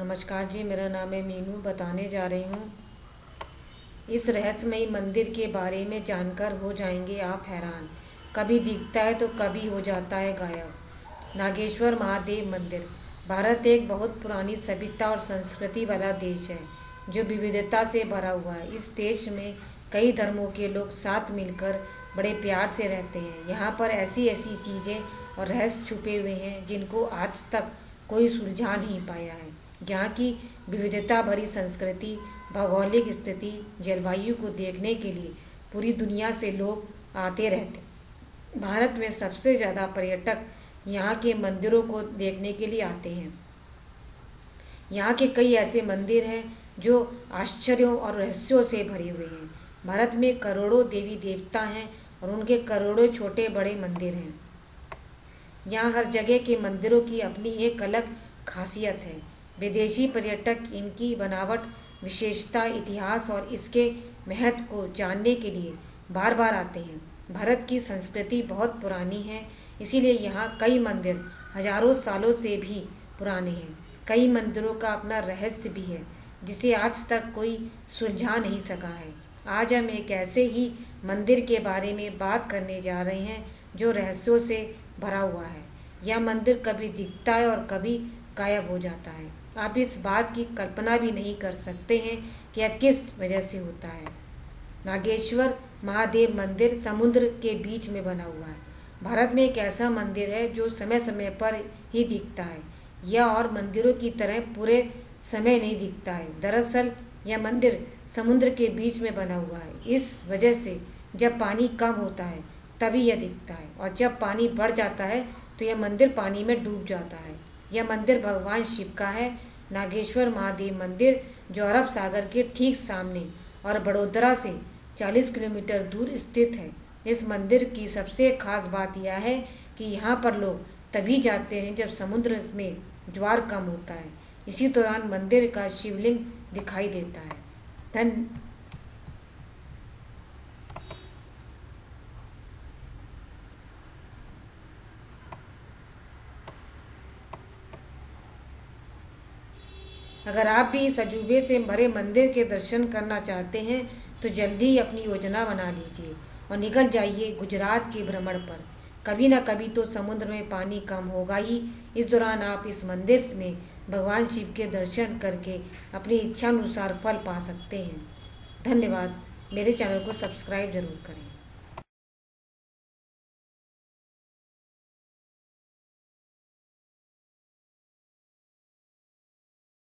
नमस्कार जी, मेरा नाम है मीनू, बताने जा रही हूँ। इस रहस्यमयी मंदिर के बारे में जानकर हो जाएँगे आप हैरान। कभी दिखता है तो कभी हो जाता है गायब। नागेश्वर महादेव मंदिर, भारत एक बहुत पुरानी सभ्यता और संस्कृति वाला देश है, जो विविधता से भरा हुआ है। इस देश में कई धर्मों के लोग साथ मिलकर बड़े प्यार से रहते हैं। यहाँ पर ऐसी ऐसी चीज़ें और रहस्य छुपे हुए हैं, जिनको आज तक कोई सुलझा नहीं पाया है। यहाँ की विविधता भरी संस्कृति, भौगोलिक स्थिति, जलवायु को देखने के लिए पूरी दुनिया से लोग आते रहते भारत में सबसे ज़्यादा पर्यटक यहाँ के मंदिरों को देखने के लिए आते हैं। यहाँ के कई ऐसे मंदिर हैं जो आश्चर्यों और रहस्यों से भरे हुए हैं। भारत में करोड़ों देवी देवता हैं और उनके करोड़ों छोटे बड़े मंदिर हैं। यहाँ हर जगह के मंदिरों की अपनी एक अलग खासियत है। विदेशी पर्यटक इनकी बनावट, विशेषता, इतिहास और इसके महत्व को जानने के लिए बार बार आते हैं। भारत की संस्कृति बहुत पुरानी है, इसीलिए यहाँ कई मंदिर हज़ारों सालों से भी पुराने हैं। कई मंदिरों का अपना रहस्य भी है, जिसे आज तक कोई सुलझा नहीं सका है। आज हम एक ऐसे ही मंदिर के बारे में बात करने जा रहे हैं, जो रहस्यों से भरा हुआ है। यह मंदिर कभी दिखता है और कभी गायब हो जाता है। आप इस बात की कल्पना भी नहीं कर सकते हैं कि यह किस वजह से होता है। नागेश्वर महादेव मंदिर समुद्र के बीच में बना हुआ है। भारत में एक ऐसा मंदिर है जो समय समय पर ही दिखता है। यह और मंदिरों की तरह पूरे समय नहीं दिखता है। दरअसल, यह मंदिर समुद्र के बीच में बना हुआ है। इस वजह से जब पानी कम होता है, तभी यह दिखता है और जब पानी बढ़ जाता है तो यह मंदिर पानी में डूब जाता है। यह मंदिर भगवान शिव का है। नागेश्वर महादेव मंदिर, जो अरब सागर के ठीक सामने और बड़ोदरा से 40 किलोमीटर दूर स्थित है। इस मंदिर की सबसे खास बात यह है कि यहाँ पर लोग तभी जाते हैं जब समुद्र में ज्वार कम होता है। इसी दौरान मंदिर का शिवलिंग दिखाई देता है। धन अगर आप भी इस अजूबे से भरे मंदिर के दर्शन करना चाहते हैं तो जल्दी ही अपनी योजना बना लीजिए और निकल जाइए गुजरात के भ्रमण पर। कभी ना कभी तो समुद्र में पानी कम होगा ही। इस दौरान आप इस मंदिर में भगवान शिव के दर्शन करके अपनी इच्छानुसार फल पा सकते हैं। धन्यवाद। मेरे चैनल को सब्सक्राइब ज़रूर करें।